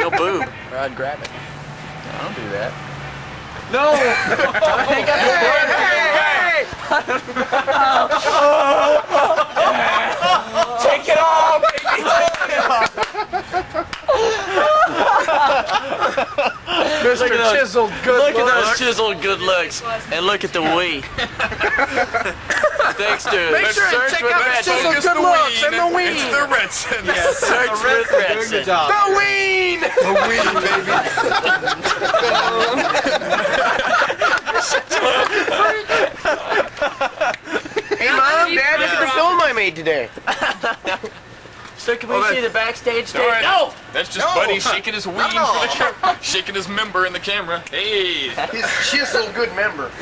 No boob. Or I'd grab it. I don't do that. No! Hey! Hey! Hey! Take it off, baby. Take it off. Mr. Chiseled good Look at those chiseled good looks, and look at the wee. Thanks, dude. Make sure and check out Red Chiseled Chicken. good looks and the ween. It's the Redson. Yeah, search with Red Chicken. The ween! The ween, baby. Hey, Mom, Dad, look at the film I made today. So can we Well, see the backstage All tape? right. No! That's just No. Buddy shaking his ween for the camera. Shaking his member in the camera. Hey. He's chiseled good member.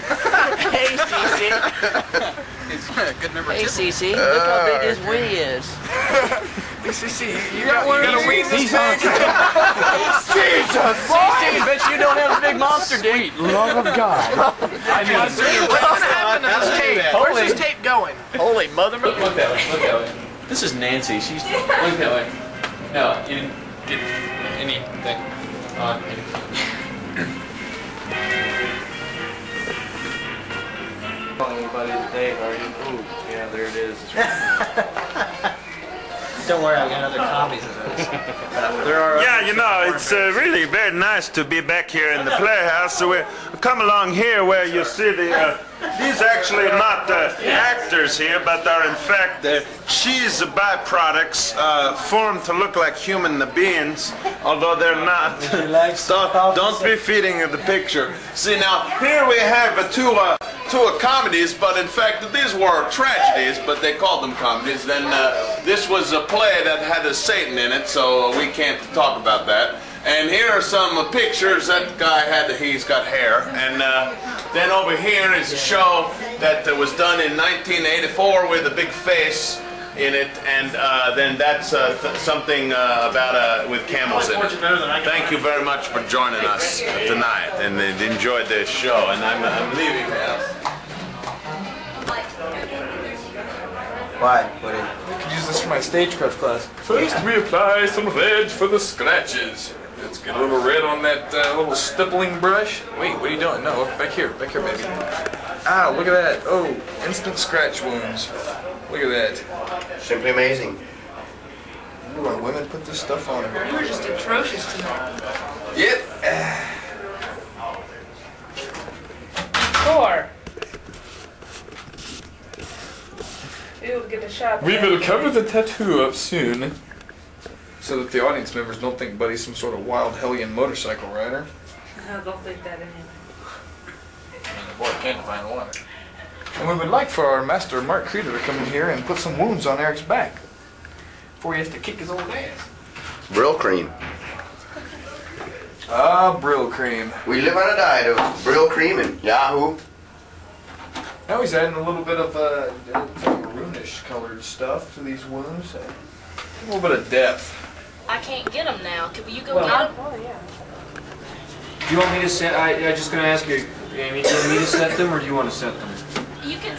Hey, Cece. He's a good member Hey, Cece. Look uh, how big his wee is. CC, you, got, you got a ween this big? Cece, bet you don't have a big monster dick. Love of God. I mean, What's gonna happen to this tape? Where's this tape going? Holy mother. Look, look that way. Look that way. This is Nancy. She's. Look that way. No, you didn't get anything on me. Anybody today, are you? Ooh, yeah, there it is. Don't worry, I got other copies of this. There are. Yeah, you know, it's uh, really very nice to be back here in the playhouse. So we come along here where you see the. Uh, these actually are not uh, actors here, but are in fact uh, cheese byproducts uh, formed to look like human beings, although they're not. so don't be feeding the picture. See now, here we have uh, two uh, two uh, comedies, but in fact these were tragedies, but they called them comedies. Then uh, this was a play that had a Satan in it, so we can't talk about that. And here are some pictures. That guy had, he's got hair. And uh, then over here is a show that was done in 1984 with a big face in it. And uh, then that's uh, th- something uh, about uh, with camels in it. Thank you very much for joining us tonight and uh, enjoyed the show. And I'm, I'm leaving now. Why? What is I could use this for my stagecraft class. First, we apply some red for the scratches. Let's get a little red on that uh, little stippling brush. Wait, what are you doing? No, back here, back here, baby. Ah, look at that. Oh, instant scratch wounds. Look at that. Simply amazing. Ooh, why women put this stuff on You were just atrocious tonight. Yep. Four. You'll get a shot. We will cover the tattoo up soon. So that the audience members don't think Buddy's some sort of wild hellion motorcycle rider. Uh, I don't think that anyway. And the boy can't find one. And we would like for our master Mark Creeder to come in here and put some wounds on Eric's back. Before he has to kick his old ass. Brylcreem. Ah, Brylcreem. We live on a diet of Brylcreem and Yahoo. Now he's adding a little bit of uh, maroonish colored stuff to these wounds. A little bit of depth. I can't get them now. Could you go Well- get them? Oh, yeah. Do you want me to set? I, I just gonna ask you, Amy. Do you want me to set them, or do you want to set them? You can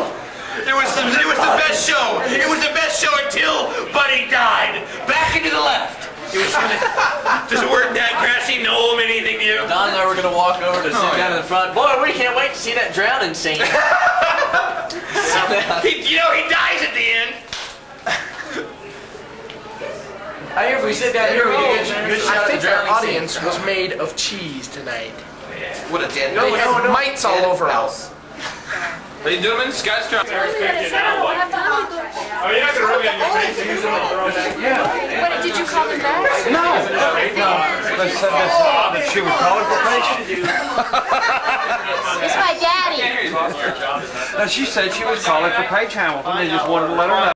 It was the, it was the best show. It was the best show until Buddy died. Back into the left. He was the, Does it work that grassy gnome anything to you? Don and I were gonna walk over to oh, sit Oh, down yeah. in the front. Boy, we can't wait to see that drowning scene. He, you know, he dies at the end. I hear if we sit down here, we get a good, good shot I think our audience scene. was made of cheese tonight. What a dead They had mites all over them. Ladies and gentlemen, Scott Strong. What did you call him back? No. They said this, that she was calling for patients. It's my daddy. No, she said she was calling for Paige Hamilton. They just wanted to let her know.